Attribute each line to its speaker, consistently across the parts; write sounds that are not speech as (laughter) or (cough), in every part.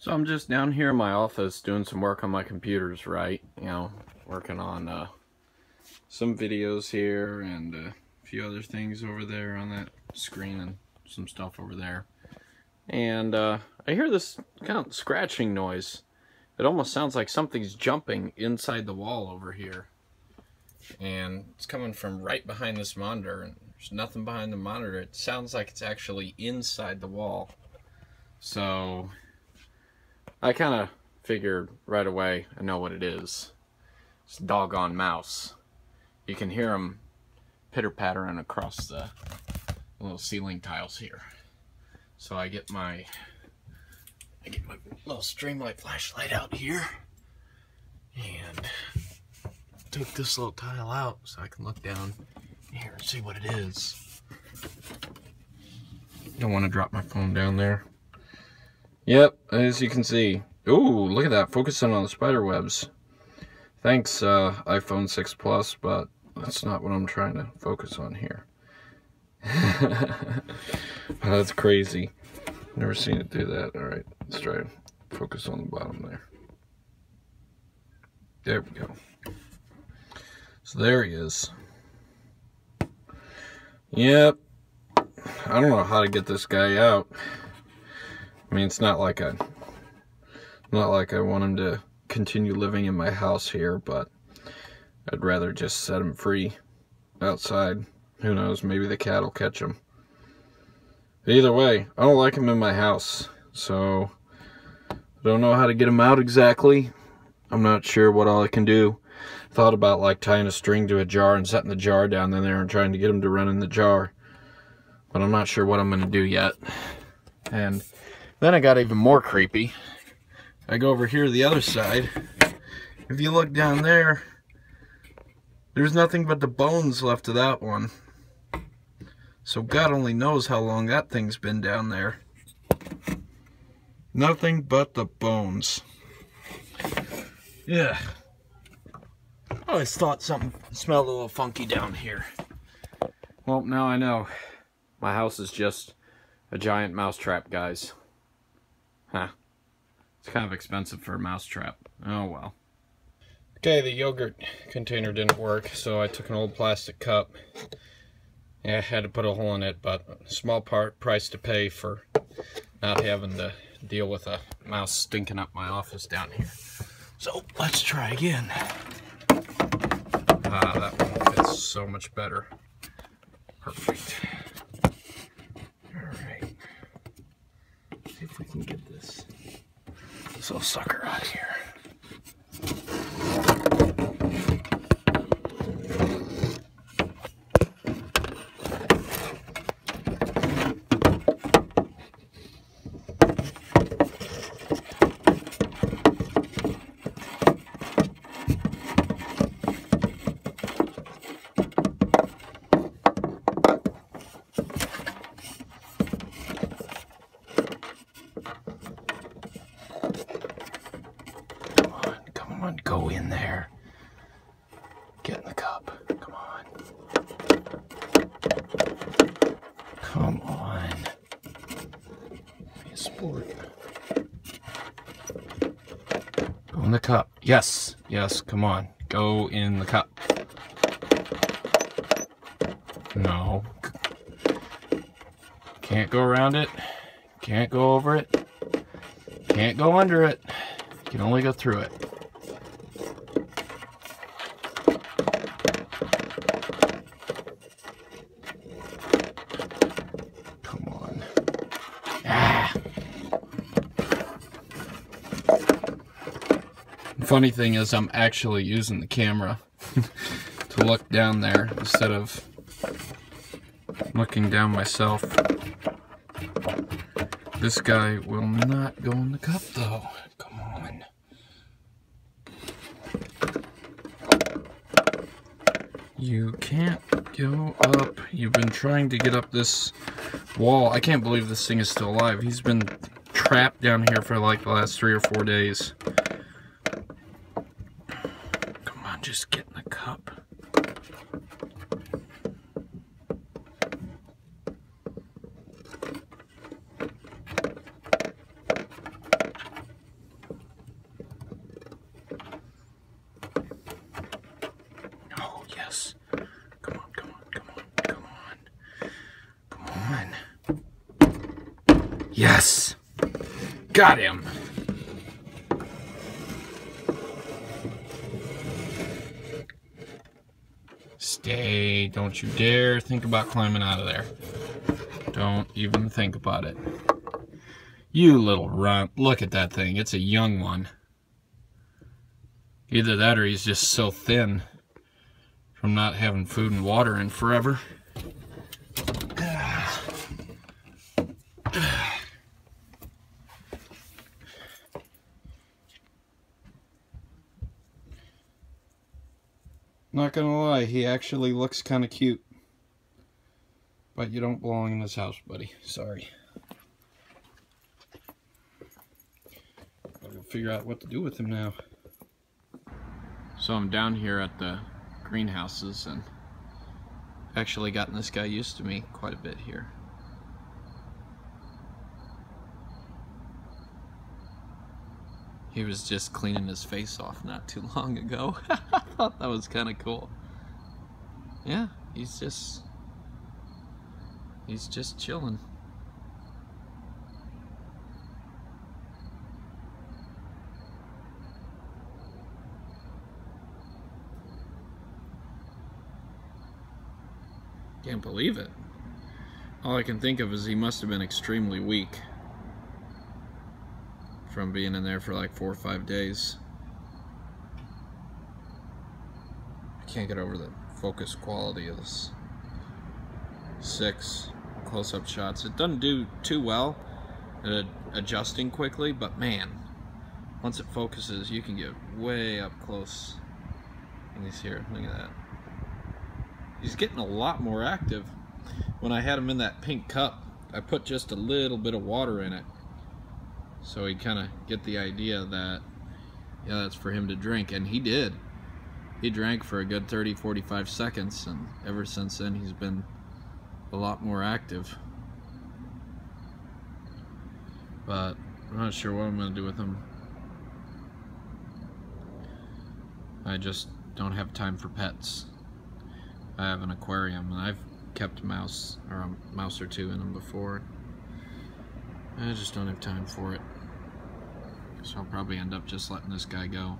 Speaker 1: So I'm just down here in my office doing some work on my computers, right? You know, working on uh, some videos here and a few other things over there on that screen and some stuff over there. And uh, I hear this kind of scratching noise. It almost sounds like something's jumping inside the wall over here. And it's coming from right behind this monitor. And there's nothing behind the monitor. It sounds like it's actually inside the wall. So I kind of figured right away I know what it is. It's doggone mouse. You can hear them pitter pattering across the little ceiling tiles here. So I get my I get my little streamlight flashlight out here and take this little tile out so I can look down here and see what it is. Don't want to drop my phone down there. Yep, as you can see. Ooh, look at that, focusing on the spider webs. Thanks, uh, iPhone 6 Plus, but that's not what I'm trying to focus on here. (laughs) that's crazy. Never seen it do that. Alright, let's try focus on the bottom there. There we go. So there he is. Yep. I don't know how to get this guy out. I mean, it's not like I, not like I want him to continue living in my house here, but I'd rather just set him free outside. Who knows, maybe the cat will catch him. either way, I don't like him in my house, so I don't know how to get him out exactly. I'm not sure what all I can do. Thought about like tying a string to a jar and setting the jar down in there and trying to get him to run in the jar. But I'm not sure what I'm going to do yet. And then I got even more creepy. I go over here to the other side. If you look down there, there's nothing but the bones left of that one. So God only knows how long that thing's been down there. Nothing but the bones. Yeah. I always thought something smelled a little funky down here. Well, now I know. My house is just a giant mousetrap, guys. Huh. It's kind of expensive for a mousetrap. Oh well. Okay, the yogurt container didn't work, so I took an old plastic cup. Yeah, I had to put a hole in it, but small part price to pay for not having to deal with a mouse stinking up my office down here. So let's try again. Ah, that one fits so much better. Perfect. see if we can get this, little sucker out of here. go in there. Get in the cup. Come on. Come on. Be a sport. Go in the cup. Yes. Yes. Come on. Go in the cup. No. Can't go around it. Can't go over it. Can't go under it. You can only go through it. Funny thing is I'm actually using the camera (laughs) to look down there instead of looking down myself. This guy will not go in the cup though. Come on. You can't go up. You've been trying to get up this wall. I can't believe this thing is still alive. He's been trapped down here for like the last three or four days. just get in the cup. Oh, yes. Come on, come on, come on, come on. Come on. Yes. Got him. Stay. Don't you dare think about climbing out of there. Don't even think about it. You little runt. Look at that thing. It's a young one. Either that or he's just so thin from not having food and water in forever. Not gonna lie, he actually looks kind of cute. But you don't belong in this house, buddy. Sorry. I'll figure out what to do with him now. So I'm down here at the greenhouses and actually gotten this guy used to me quite a bit here. He was just cleaning his face off not too (laughs) long ago. (laughs) I thought that was kind of cool. Yeah, he's just he's just chilling. Can't believe it. All I can think of is he must have been extremely weak from being in there for like four or five days. I can't get over the focus quality of this six close-up shots. It doesn't do too well at adjusting quickly, but man, once it focuses, you can get way up close. And he's here, look at that. He's getting a lot more active. When I had him in that pink cup, I put just a little bit of water in it so he kind of get the idea that, yeah, that's for him to drink. And he did. He drank for a good 30, 45 seconds. And ever since then, he's been a lot more active. But I'm not sure what I'm going to do with him. I just don't have time for pets. I have an aquarium and I've kept a mouse or a mouse or two in them before. I just don't have time for it. So I'll probably end up just letting this guy go.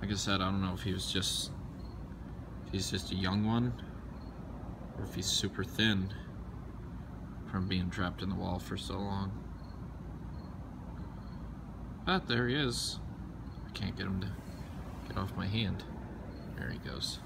Speaker 1: Like I said, I don't know if he was just, if he's just a young one, or if he's super thin from being trapped in the wall for so long. But there he is. I can't get him to get off my hand. There he goes.